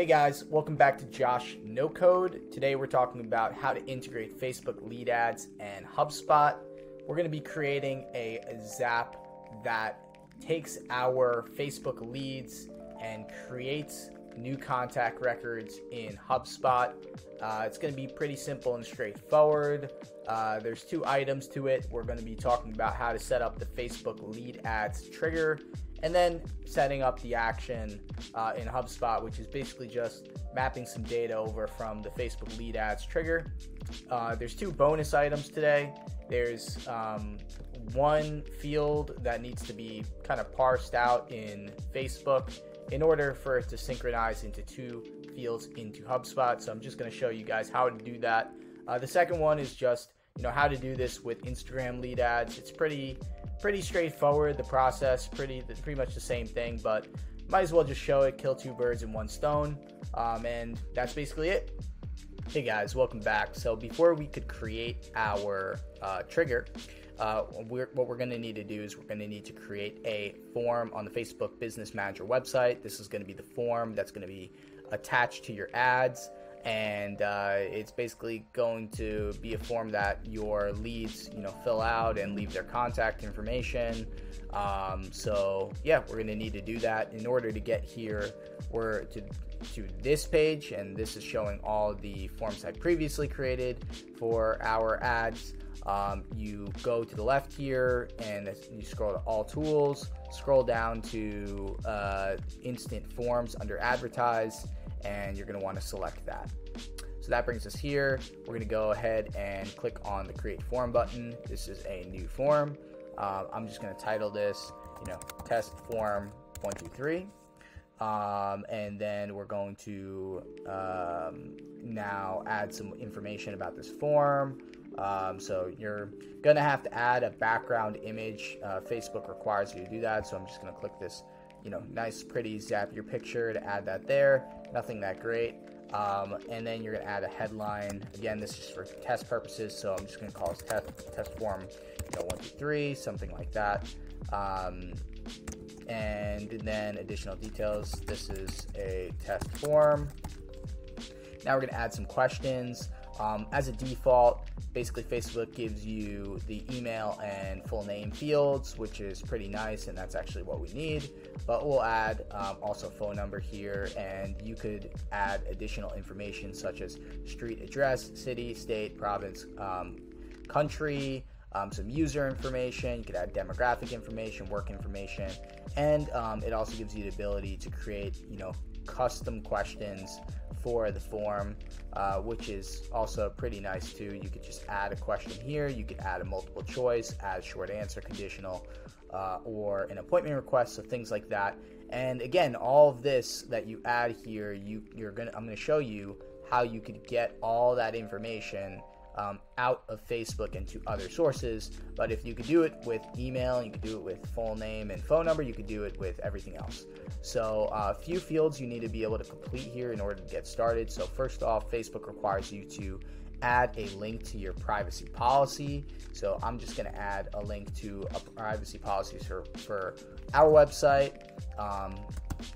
Hey guys, welcome back to Josh No Code. Today we're talking about how to integrate Facebook lead ads and HubSpot. We're going to be creating a Zap that takes our Facebook leads and creates new contact records in HubSpot. Uh, it's going to be pretty simple and straightforward. Uh, there's two items to it. We're going to be talking about how to set up the Facebook lead ads trigger and then setting up the action uh, in HubSpot, which is basically just mapping some data over from the Facebook lead ads trigger. Uh, there's two bonus items today. There's um, one field that needs to be kind of parsed out in Facebook in order for it to synchronize into two fields into HubSpot. So I'm just going to show you guys how to do that. Uh, the second one is just you know how to do this with Instagram lead ads. It's pretty pretty straightforward. The process pretty pretty much the same thing, but might as well just show it. Kill two birds in one stone, um, and that's basically it. Hey guys, welcome back. So before we could create our uh, trigger, uh, we're, what we're going to need to do is we're going to need to create a form on the Facebook Business Manager website. This is going to be the form that's going to be attached to your ads and uh, it's basically going to be a form that your leads you know fill out and leave their contact information. Um, so yeah we're going to need to do that. In order to get here we're to to this page and this is showing all the forms I previously created for our ads. Um, you go to the left here and you scroll to all tools scroll down to uh, instant forms under advertise and you're going to want to select that. So that brings us here. We're going to go ahead and click on the create form button. This is a new form. Uh, I'm just going to title this, you know, test form 123. Um, and then we're going to um, now add some information about this form. Um, so you're going to have to add a background image. Uh, Facebook requires you to do that. So I'm just going to click this you know, nice, pretty Zapier picture to add that there. Nothing that great. Um, and then you're to add a headline. Again, this is for test purposes, so I'm just to call this test, test form, you know, one, two, three, something like that. Um, and then additional details. This is a test form. Now we're to add some questions. Um, as a default, basically Facebook gives you the email and full name fields, which is pretty nice, and that's actually what we need. But we'll add um, also phone number here, and you could add additional information such as street address, city, state, province, um, country, um, some user information. You could add demographic information, work information, and um, it also gives you the ability to create, you know, custom questions for the form, uh, which is also pretty nice too. You could just add a question here, you could add a multiple choice, add a short answer conditional, uh, or an appointment request, so things like that. And again, all of this that you add here, you you're gonna I'm gonna show you how you could get all that information um, out of Facebook and to other sources. But if you could do it with email, you could do it with full name and phone number, you could do it with everything else. So, a uh, few fields you need to be able to complete here in order to get started. So, first off, Facebook requires you to add a link to your privacy policy. So, I'm just going to add a link to a privacy policy for, for our website, um,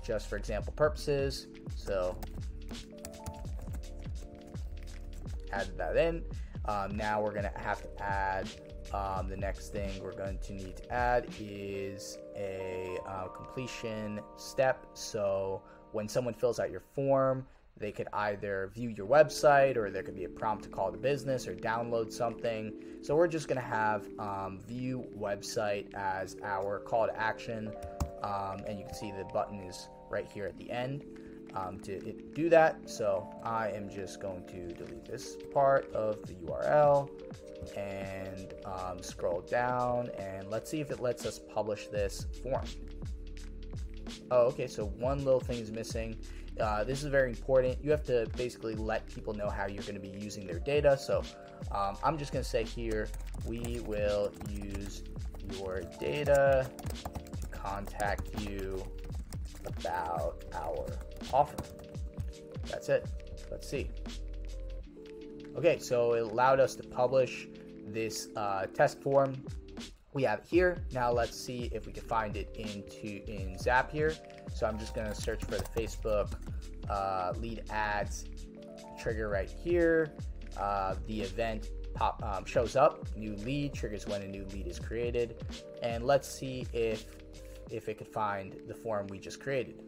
just for example purposes. So, add that in. Um, now we're going to have to add um, the next thing we're going to need to add is a uh, completion step. So when someone fills out your form, they could either view your website or there could be a prompt to call the business or download something. So we're just going to have um, view website as our call to action. Um, and you can see the button is right here at the end um, to do that. So I am just going to delete this part of the URL and um, scroll down and let's see if it lets us publish this form. Oh, okay, so one little thing is missing. Uh, this is very important. You have to basically let people know how you're going to be using their data. So um, I'm just going to say here, we will use your data to contact you about our offer. That's it. Let's see. Okay, so it allowed us to publish this uh, test form. We have it here. Now let's see if we can find it into in Zapier. So I'm just going to search for the Facebook uh, lead ads trigger right here. Uh, the event pop um, shows up, new lead triggers when a new lead is created, and let's see if if it could find the form we just created.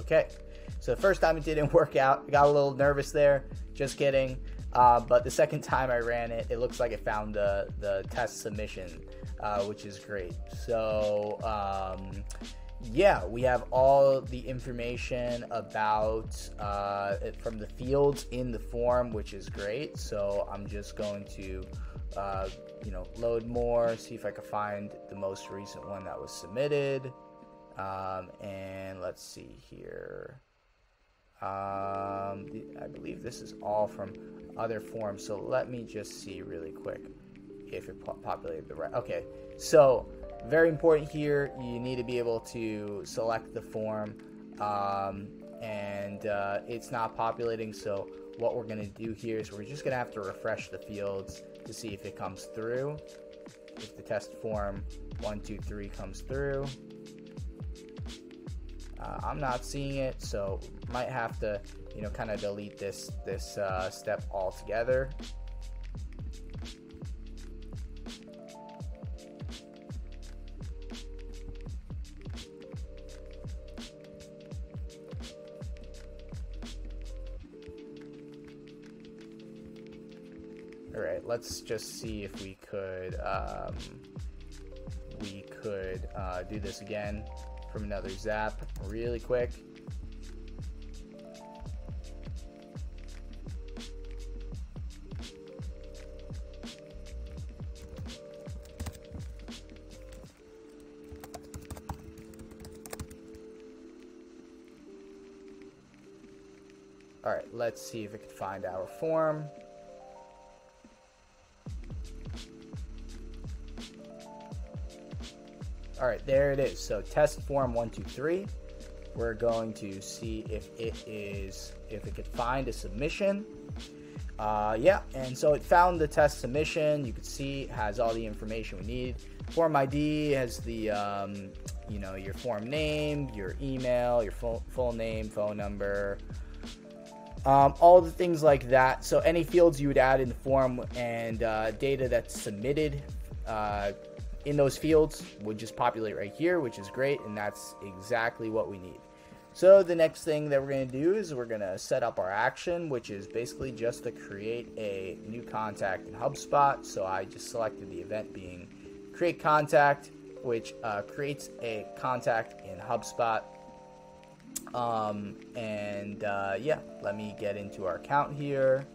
Okay, so the first time it didn't work out. I got a little nervous there. Just kidding. Uh, but the second time I ran it, it looks like it found the, the test submission, uh, which is great. So, um, yeah, we have all the information about uh, from the fields in the form, which is great. So I'm just going to, uh, you know, load more, see if I can find the most recent one that was submitted. Um, and let's see here. Um, I believe this is all from other forms. So let me just see really quick if it populated the right. Okay, so very important here. You need to be able to select the form, um, and uh, it's not populating. So what we're gonna do here is we're just gonna have to refresh the fields to see if it comes through. If the test form one two three comes through. Uh, I'm not seeing it, so might have to, you know, kind of delete this this uh, step altogether. All right, let's just see if we could um, we could uh, do this again from another zap really quick. All right, let's see if it can find our form. All right, there it is. So test form one, two, three. We're going to see if it is, if it could find a submission. Uh, yeah, and so it found the test submission. You can see it has all the information we need. Form ID has the, um, you know, your form name, your email, your full, full name, phone number, um, all the things like that. So any fields you would add in the form and uh, data that's submitted uh, in those fields would just populate right here, which is great, and that's exactly what we need. So the next thing that we're going to do is we're going to set up our action, which is basically just to create a new contact in HubSpot. So I just selected the event being create contact, which uh, creates a contact in HubSpot. Um, and uh, yeah, let me get into our account here.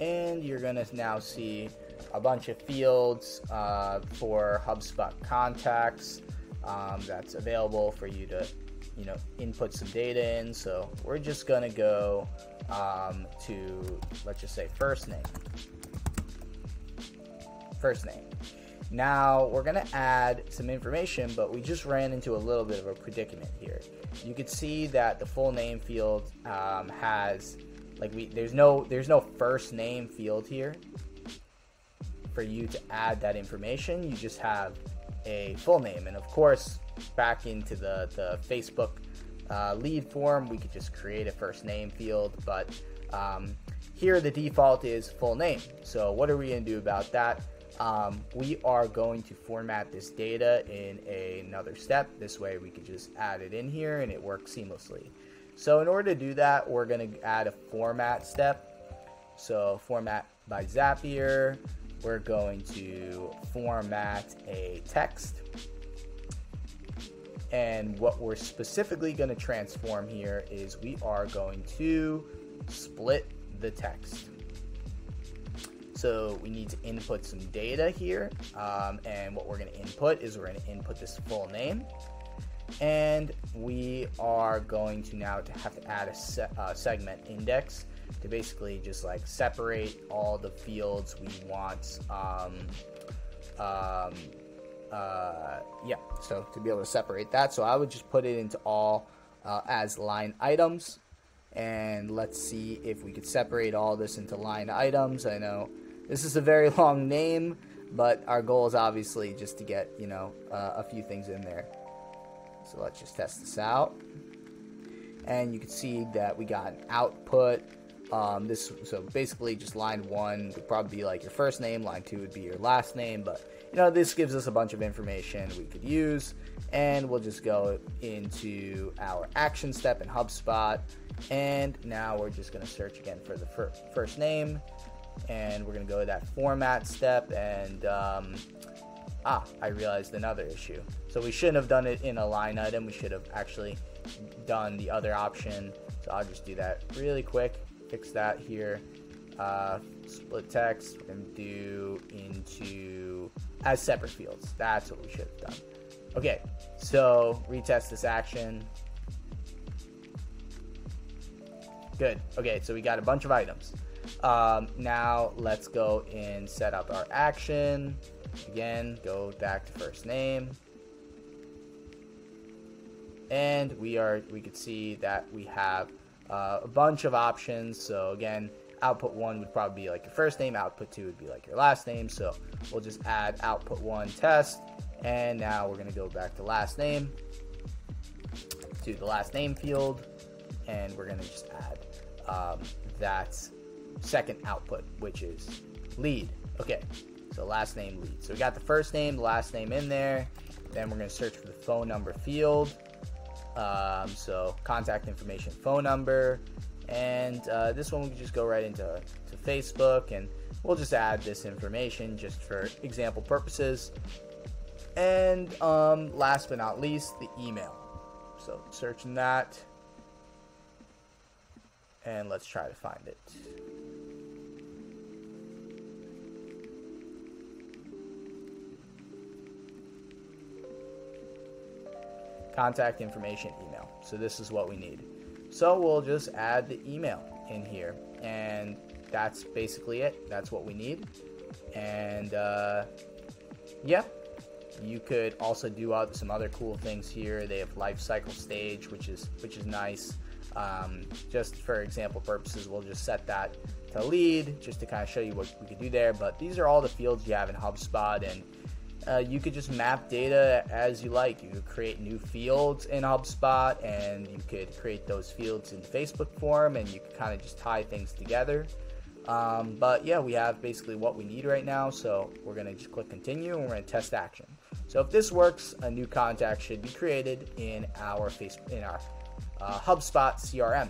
And you're going to now see a bunch of fields uh, for HubSpot contacts um, that's available for you to, you know, input some data in. So we're just gonna go um, to let's just say first name. First name. Now we're gonna add some information, but we just ran into a little bit of a predicament here. You can see that the full name field um, has like we there's no there's no first name field here for you to add that information. You just have a full name. And of course, back into the, the Facebook uh, lead form, we could just create a first name field. But um, here, the default is full name. So, what are we going to do about that? Um, we are going to format this data in a, another step. This way, we could just add it in here and it works seamlessly. So, in order to do that, we're going to add a format step. So, format by Zapier we're going to format a text. And what we're specifically going to transform here is we are going to split the text. So we need to input some data here. Um, and what we're going to input is we're going to input this full name. And we are going to now have to add a se- uh, segment index to basically just like separate all the fields we want um, um, uh, yeah, so to be able to separate that. So I would just put it into all uh, as line items. And let's see if we could separate all this into line items. I know this is a very long name, but our goal is obviously just to get, you know, uh, a few things in there. So let's just test this out. And you can see that we got an output. Um, this so basically just line one would probably be like your first name, line two would be your last name, but you know this gives us a bunch of information we could use, and we'll just go into our action step in HubSpot, and now we're just going to search again for the fir- first name, and we're going to go to that format step, and um, ah, I realized another issue. So we shouldn't have done it in a line item. We should have actually done the other option. So I'll just do that really quick. Fix that here. Uh, split text. We're gonna do into as separate fields. That's what we should have done. Okay, so retest this action. Good. Okay, so we got a bunch of items. Um, now let's go and set up our action. Again, go back to first name. And we are we could see that we have uh, a bunch of options. So again, output one would probably be like your first name, output two would be like your last name. So we'll just add output one test. And now we're gonna go back to last name to the last name field, and we're gonna just add um, that second output, which is lead. Okay, so last name lead. So we got the first name, the last name in there. Then we're gonna search for the phone number field. Um, so contact information, phone number, and uh, this one we can just go right into to Facebook, and we'll just add this information just for example purposes. And um, last but not least, the email. So searching that, and let's try to find it. Contact information, email. So this is what we need. So we'll just add the email in here, and that's basically it. That's what we need. And uh, yeah, you could also do some other cool things here. They have life cycle stage, which is which is nice. Um, just for example purposes, we'll just set that to lead, just to kind of show you what we could do there. But these are all the fields you have in HubSpot, and uh, you could just map data as you like. You could create new fields in HubSpot and you could create those fields in Facebook form and you could kind of just tie things together. Um, but yeah, we have basically what we need right now. So we're going to just click continue and we're going to test action. So if this works, a new contact should be created in our Facebook, in our uh, HubSpot CRM.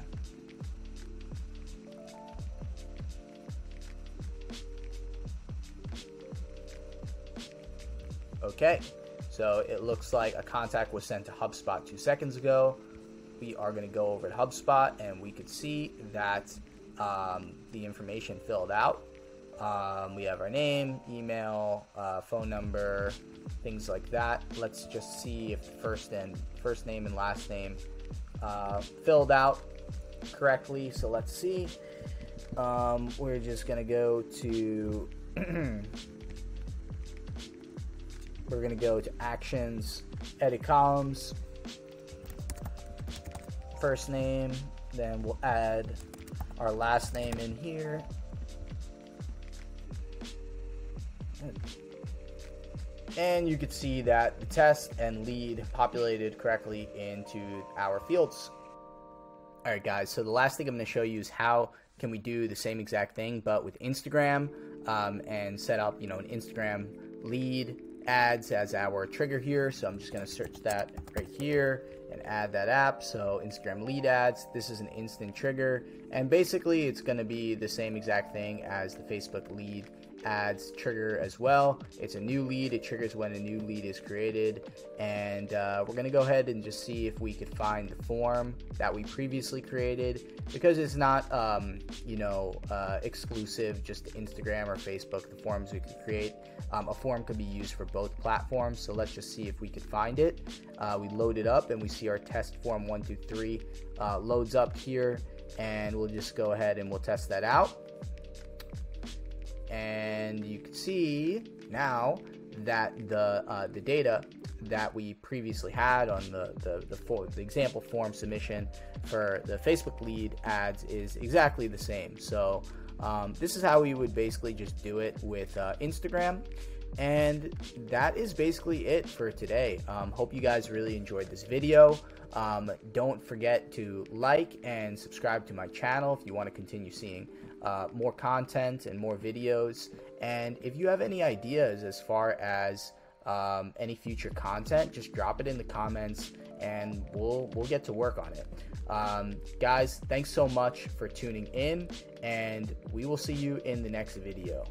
Okay, so it looks like a contact was sent to HubSpot two seconds ago. We are going to go over to HubSpot and we could see that um, the information filled out. Um, we have our name, email, uh, phone number, things like that. Let's just see if first and first name and last name uh, filled out correctly. So let's see. Um, we're just gonna go to We're going to go to actions, edit columns, first name, then we'll add our last name in here. And you can see that the test and lead populated correctly into our fields. All right, guys. So the last thing I'm to show you is how can we do the same exact thing, but with Instagram, um, and set up, you know, an Instagram lead ads as our trigger here. So I'm just going to search that right here and add that app. So Instagram lead ads, this is an instant trigger. And basically it's going to be the same exact thing as the Facebook lead ads trigger as well. It's a new lead. It triggers when a new lead is created. And uh, we're going to go ahead and just see if we could find the form that we previously created because it's not, um, you know, uh, exclusive just to Instagram or Facebook, the forms we could create. Um, a form could be used for both platforms. So let's just see if we could find it. Uh, we load it up and we see our test form 123 uh, loads up here. And we'll just go ahead and we'll test that out and you can see now that the uh, the data that we previously had on the the the, for, the example form submission for the Facebook lead ads is exactly the same. So um, this is how we would basically just do it with uh, Instagram. And that is basically it for today. Um, hope you guys really enjoyed this video. Um, don't forget to like and subscribe to my channel if you want to continue seeing uh, more content and more videos. And if you have any ideas as far as um, any future content, just drop it in the comments and we'll we'll get to work on it. Um, guys, thanks so much for tuning in, and we will see you in the next video.